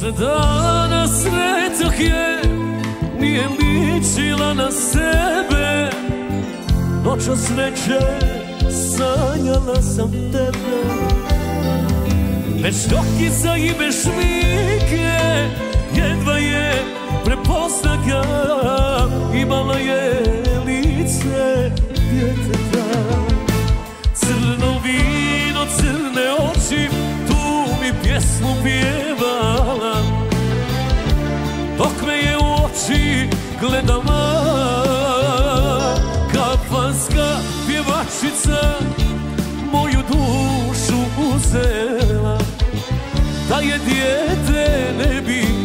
Za dana sretah je Nije ličila na sebe. Noća sreće Sanjala sam tebe. Već dokica i bez šmike Jedva je prepoznaka Imala je lice djeteta. Crno vino, crne oči Tu mi pjesmu pije dok me je u oči gledala Kafanska pjevačica Moju dušu uzela Da je dijete ne bi